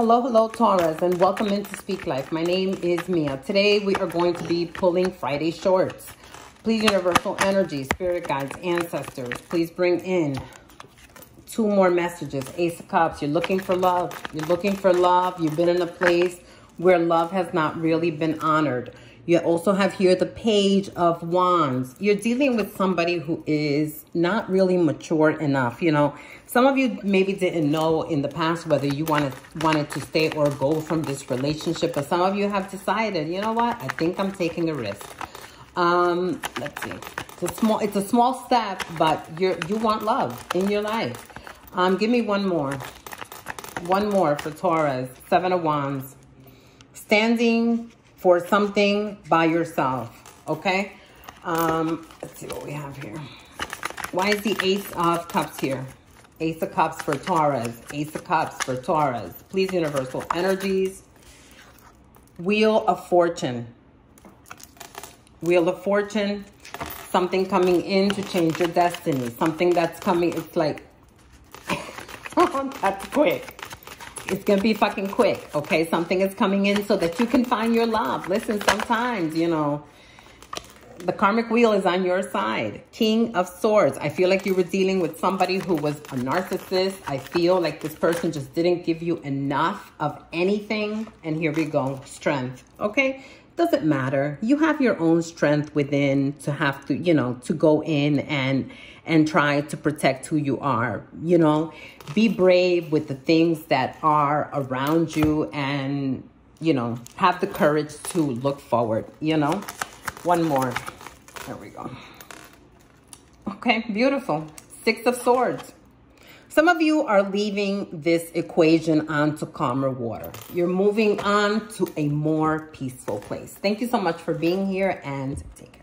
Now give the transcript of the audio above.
Hello, hello, Taurus, and welcome into Speak Life. My name is Mia. Today, we are going to be pulling Friday shorts. Please, universal energy, spirit guides, ancestors, please bring in two more messages. Ace of Cups, you're looking for love. You're looking for love. You've been in a place where love has not really been honored. You also have here the page of wands. You're dealing with somebody who is not really mature enough. You know, some of you maybe didn't know in the past whether you wanted, wanted to stay or go from this relationship. But some of you have decided, you know what? I think I'm taking a risk. Um, let's see. It's a small, it's a small step, but you're, you want love in your life. Um, give me one more. One more for Taurus. Seven of Wands. Standing for something by yourself, okay? Um, let's see what we have here. Why is the Ace of Cups here? Ace of Cups for Taurus. Ace of Cups for Taurus. Please, Universal Energies. Wheel of Fortune. Wheel of Fortune. Something coming in to change your destiny. Something that's coming. It's like, that's quick. It's going to be fucking quick, okay? Something is coming in so that you can find your love. Listen, sometimes, you know, the karmic wheel is on your side. King of Swords. I feel like you were dealing with somebody who was a narcissist. I feel like this person just didn't give you enough of anything. And here we go. Strength. Okay? Doesn't matter. You have your own strength within to have to, you know, to go in and and try to protect who you are. You know, be brave with the things that are around you and, you know, have the courage to look forward, you know. One more. There we go. Okay, beautiful. Six of Swords. Some of you are leaving this equation onto calmer water. You're moving on to a more peaceful place. Thank you so much for being here and take care.